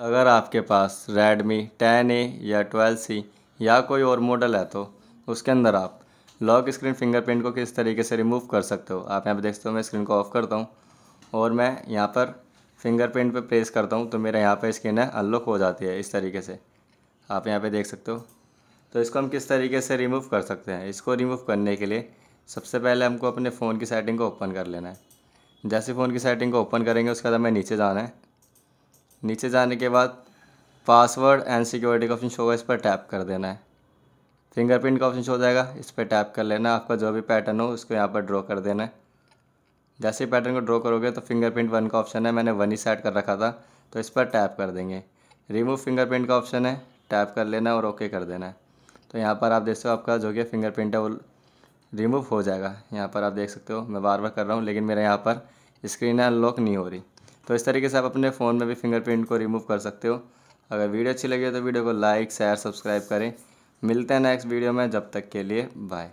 अगर आपके पास Redmi ten ए या ट्वेल्व सी या कोई और मॉडल है तो उसके अंदर आप लॉक स्क्रीन फिंगरप्रिंट को किस तरीके से रिमूव कर सकते हो? आप यहाँ पे देख सकते हो, मैं स्क्रीन को ऑफ़ करता हूँ और मैं यहाँ पर फिंगरप्रिंट पे प्रेस करता हूँ तो मेरा यहाँ पर स्क्रीन है अनलॉक हो जाती है इस तरीके से। आप यहाँ पे देख सकते हो। तो इसको हम किस तरीके से रिमूव कर सकते हैं? इसको रिमूव करने के लिए सबसे पहले हमको अपने फ़ोन की सेटिंग को ओपन कर लेना है। जैसे फ़ोन की सेटिंग को ओपन करेंगे, उसके बाद हमें नीचे जाना है। नीचे जाने के बाद पासवर्ड एंड सिक्योरिटी का ऑप्शन शो होगा इस पर टैप कर देना है। फिंगरप्रिंट का ऑप्शन शो हो जाएगा, इस पर टैप कर लेना आपका जो भी पैटर्न हो, उसको यहाँ पर ड्रॉ कर देना है। जैसे पैटर्न को ड्रॉ करोगे तो फिंगरप्रिंट वन का ऑप्शन है। मैंने वन ही सेट कर रखा था तो इस पर टैप कर देंगे। रिमूव फिंगरप्रिंट का ऑप्शन है टैप कर लेना और ओके कर देना है। तो यहाँ पर आप देख सकते हो, आपका जो कि फिंगरप्रिंट है, वो रिमूव हो जाएगा। यहाँ पर आप देख सकते हो, मैं बार बार कर रहा हूँ, लेकिन मेरे यहाँ पर स्क्रीन अनलॉक नहीं हो रही। तो इस तरीके से आप अपने फ़ोन में भी फिंगरप्रिंट को रिमूव कर सकते हो। अगर वीडियो अच्छी लगी हो तो वीडियो को लाइक शेयर सब्सक्राइब करें। मिलते हैं नेक्स्ट वीडियो में, जब तक के लिए बाय